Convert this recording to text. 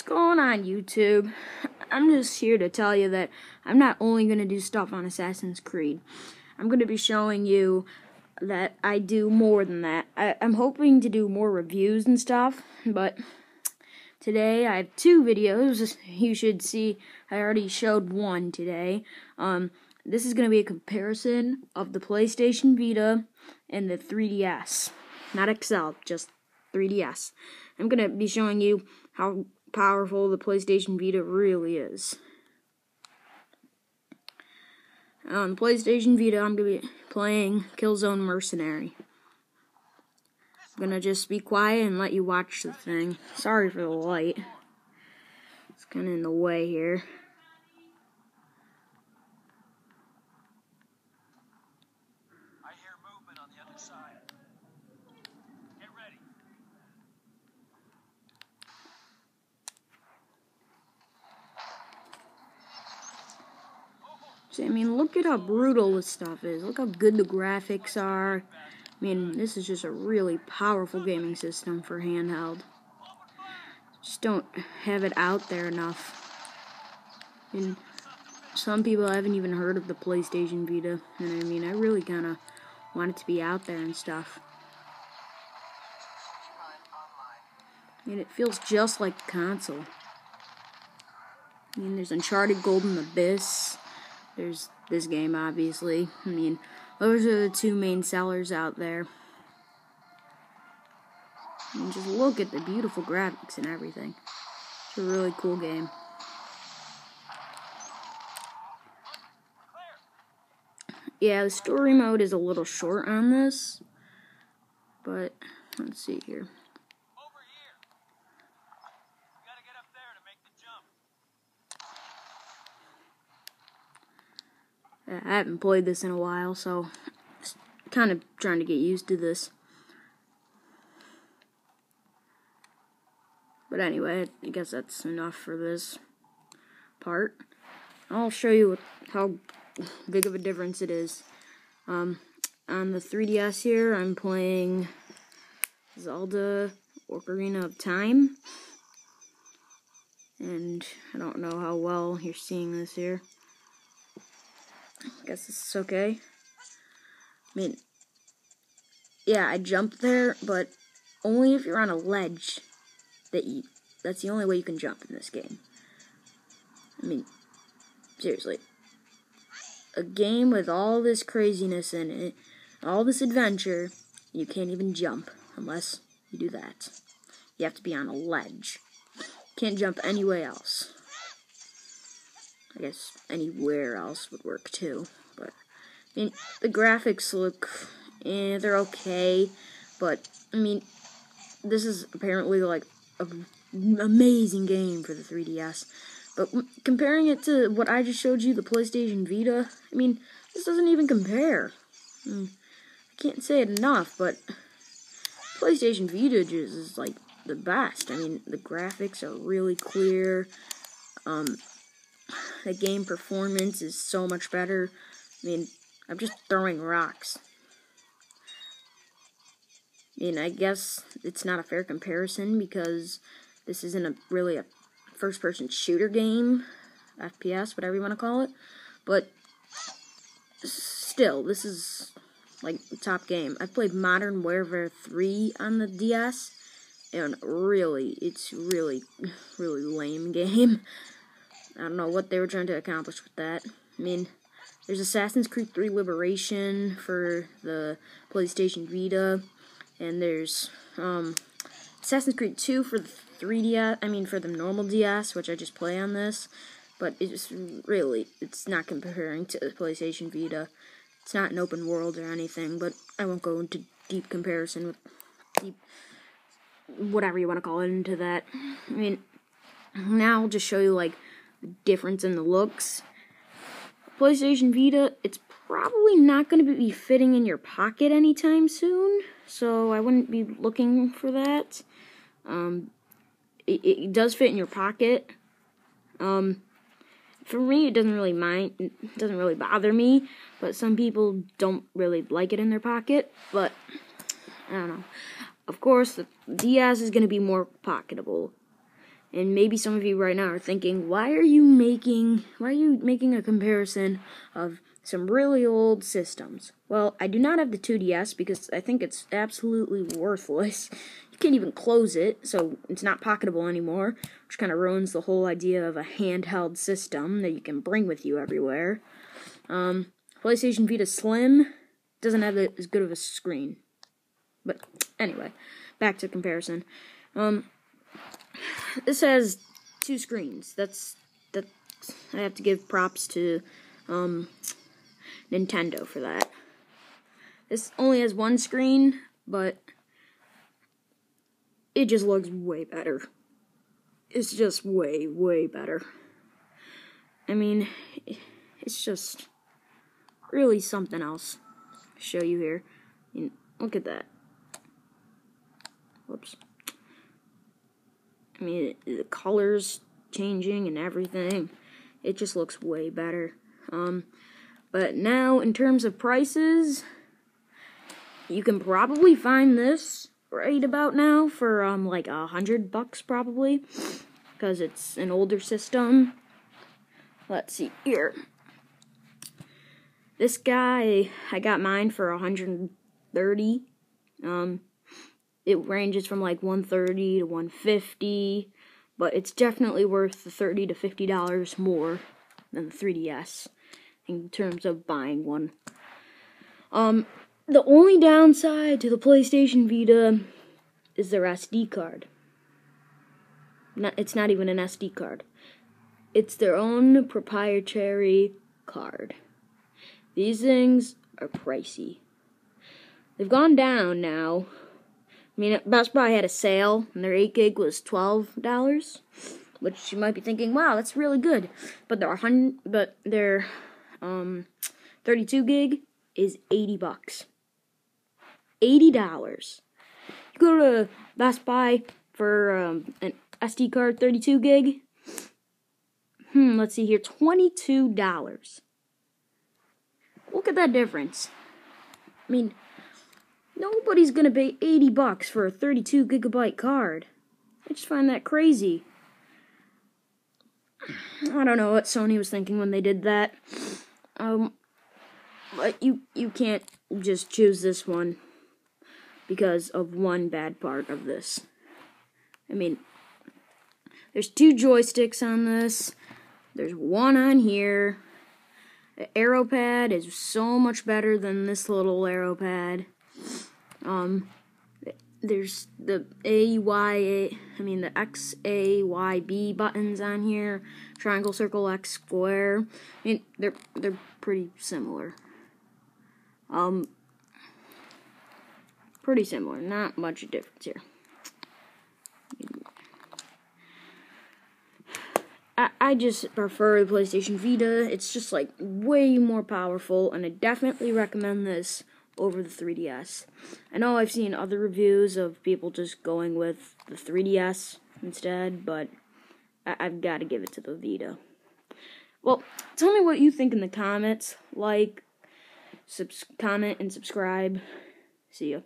What's going on, YouTube? I'm just here to tell you that I'm not only going to do stuff on Assassin's Creed, I'm going to be showing you that I do more than that. I, am hoping to do more reviews and stuff, but today I have two videos. You should see, I already showed one today. Um, this is going to be a comparison of the PlayStation Vita and the 3DS. Not XL, just 3DS. I'm going to be showing you how powerful the PlayStation Vita really is. On the PlayStation Vita, I'm going to be playing Killzone Mercenary. I'm going to just be quiet and let you watch the thing. Sorry for the light. It's kind of in the way here. I mean, look at how brutal this stuff is. Look how good the graphics are. I mean, this is just a really powerful gaming system for handheld. Just don't have it out there enough. And some people haven't even heard of the PlayStation Vita. And I mean, I really kind of want it to be out there and stuff. And it feels just like a console. I mean, there's Uncharted Golden Abyss. There's this game, obviously. I mean, those are the two main sellers out there. And just look at the beautiful graphics and everything. It's a really cool game. Yeah, the story mode is a little short on this. But, let's see here. I haven't played this in a while, so kind of trying to get used to this. But anyway, I guess that's enough for this part. I'll show you how big of a difference it is. Um, on the 3DS here, I'm playing Zelda Ocarina of Time. And I don't know how well you're seeing this here. Guess this is okay. I mean, yeah, I jumped there, but only if you're on a ledge. That you, that's the only way you can jump in this game. I mean, seriously. A game with all this craziness in it, all this adventure, you can't even jump unless you do that. You have to be on a ledge. Can't jump anywhere else. I guess anywhere else would work too. But I mean, the graphics look, eh, they're okay. But I mean, this is apparently like an amazing game for the 3DS. But comparing it to what I just showed you, the PlayStation Vita, I mean, this doesn't even compare. I, mean, I can't say it enough, but PlayStation Vita just is like the best. I mean, the graphics are really clear. Um, the game performance is so much better. I mean, I'm just throwing rocks. I mean, I guess it's not a fair comparison because this isn't a really a first-person shooter game, FPS, whatever you want to call it. But still, this is like the top game. I've played Modern Warfare 3 on the DS, and really, it's really, really lame game. I don't know what they were trying to accomplish with that. I mean, there's Assassin's Creed 3 Liberation for the PlayStation Vita, and there's um, Assassin's Creed 2 for the 3DS, I mean, for the normal DS, which I just play on this, but it's really, it's not comparing to the PlayStation Vita. It's not an open world or anything, but I won't go into deep comparison with deep, whatever you want to call it, into that. I mean, now I'll just show you, like, difference in the looks. PlayStation Vita, it's probably not going to be fitting in your pocket anytime soon, so I wouldn't be looking for that. Um, it, it does fit in your pocket. Um, for me, it doesn't really mind, it doesn't really bother me, but some people don't really like it in their pocket, but I don't know. Of course, the DS is going to be more pocketable. And maybe some of you right now are thinking, why are you making why are you making a comparison of some really old systems? Well, I do not have the 2DS because I think it's absolutely worthless. You can't even close it, so it's not pocketable anymore, which kind of ruins the whole idea of a handheld system that you can bring with you everywhere. Um, PlayStation Vita Slim doesn't have as good of a screen. But anyway, back to comparison. Um, this has two screens. That's that. I have to give props to um, Nintendo for that. This only has one screen, but it just looks way better. It's just way, way better. I mean, it's just really something else. Show you here. I mean, look at that. Whoops. I mean, the colors changing and everything. It just looks way better. Um, but now, in terms of prices, you can probably find this right about now for um like a hundred bucks probably, because it's an older system. Let's see here. This guy, I got mine for 130. Um, it ranges from like 130 to 150, but it's definitely worth the 30 to 50 dollars more than the 3DS in terms of buying one. Um, the only downside to the PlayStation Vita is their SD card. Not, it's not even an SD card. It's their own proprietary card. These things are pricey. They've gone down now. I mean, Best Buy had a sale, and their 8 gig was $12, which you might be thinking, wow, that's really good. But their, but their um, 32 gig is 80 bucks. $80. You go to Best Buy for um, an SD card 32 gig. Hmm, let's see here, $22. Look at that difference. I mean, nobody's gonna pay 80 bucks for a 32 gigabyte card. I just find that crazy. I don't know what Sony was thinking when they did that. Um, but you you can't just choose this one because of one bad part of this. I mean, there's two joysticks on this. There's one on here. The arrow pad is so much better than this little arrow pad. Um, there's the A, Y, A, I mean the X, A, Y, B buttons on here. Triangle, circle, X, square. I mean, they're, they're pretty similar. Um, pretty similar. Not much difference here. I, I just prefer the PlayStation Vita. It's just like way more powerful, and I definitely recommend this over the 3DS. I know I've seen other reviews of people just going with the 3DS instead, but I- have got to give it to the Vita. Well, tell me what you think in the comments. Like, subs- comment, and subscribe. See ya.